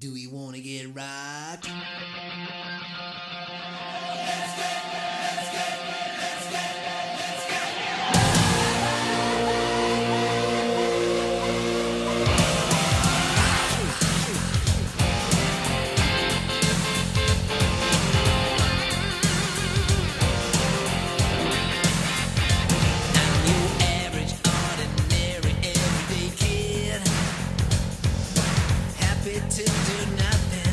Do we want to get rocked? To do nothing.